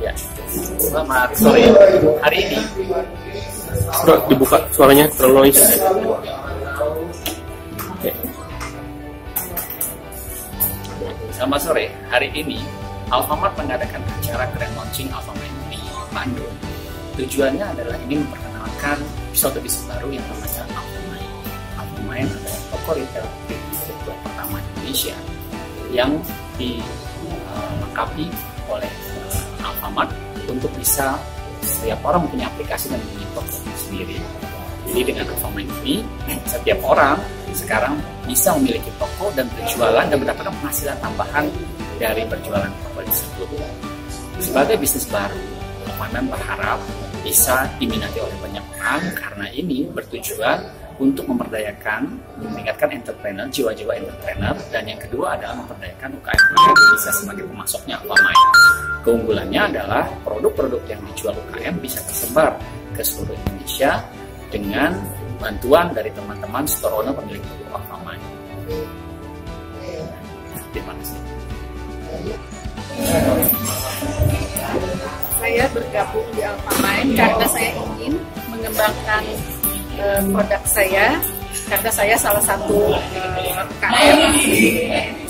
Ya, selamat sore. Hari ini Bro, dibuka suaranya terlalu noise. Oke. Selamat sore. Hari ini Alfamart mengadakan acara grand launching Alfamart di Bandung. Tujuannya adalah ingin memperkenalkan suatu bisnis baru yang namanya Alfamart. Alfamart adalah toko retail pertama di Indonesia yang dilengkapi oleh uh, Alfamart untuk bisa setiap orang punya aplikasi dan punya toko sendiri. Jadi dengan Alfamart ini, setiap orang sekarang bisa memiliki toko dan berjualan dan mendapatkan penghasilan tambahan dari berjualan toko tersebut. Sebagai bisnis baru, Alfamart berharap bisa diminati oleh banyak orang karena ini bertujuan untuk memperdayakan, meningkatkan entrepreneur, jiwa-jiwa entrepreneur, dan yang kedua adalah memperdayakan UKM Indonesia sebagai pemasoknya Alfamart. Keunggulannya adalah produk-produk yang dijual UKM bisa tersebar ke seluruh Indonesia dengan bantuan dari teman-teman store owner pemilik. Terima kasih. saya bergabung di Alfamart karena saya ingin mengembangkan eh, produk saya karena saya salah satu eh, KM.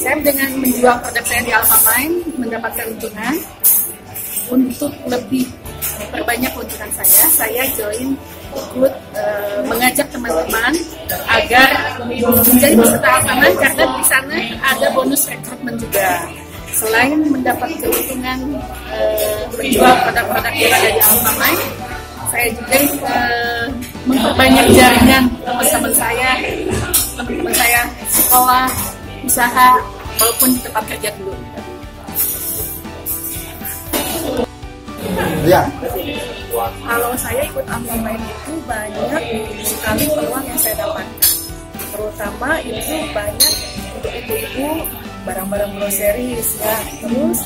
Saya dengan menjual produk saya di Alfamart mendapatkan keuntungan untuk lebih memperbanyak keuntungan saya. Saya join ikut eh, mengajak teman-teman agar menjadi peserta Alfamart karena di sana ada bonus rekrutmen juga selain mendapat keuntungan uh, menjual produk-produk yang ada di Alfamart, saya juga uh, memperbanyak jaringan teman-teman saya, teman-teman saya sekolah, usaha, walaupun di tempat kerja dulu. Ya. Kalau saya ikut Alfamart itu banyak sekali peluang yang saya dapatkan, terutama itu banyak untuk ibu-ibu barang-barang groceries ya terus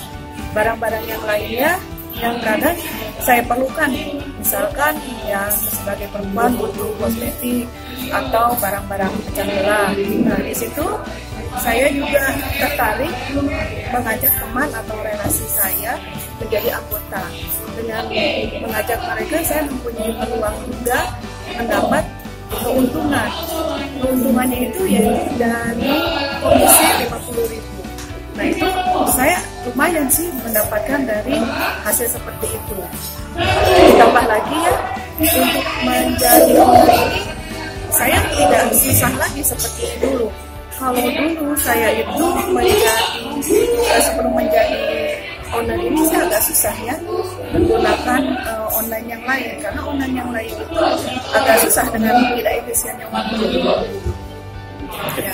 barang-barang yang lainnya yang kadang saya perlukan misalkan yang sebagai perempuan butuh kosmetik atau barang-barang pecah belah nah di situ saya juga tertarik mengajak teman atau relasi saya menjadi anggota. Dengan mengajak mereka saya mempunyai peluang juga mendapat keuntungan. Keuntungannya itu yaitu dari komisi 50 ribu. Nah itu saya lumayan sih mendapatkan dari hasil seperti itu ditambah lagi ya untuk menjadi owner ini saya tidak susah lagi seperti dulu kalau dulu saya itu menjadi sebelum menjadi online ini saya agak susah ya menggunakan uh, online yang lain karena online yang lain itu agak susah dengan tidak efisiennya waktu. Ya.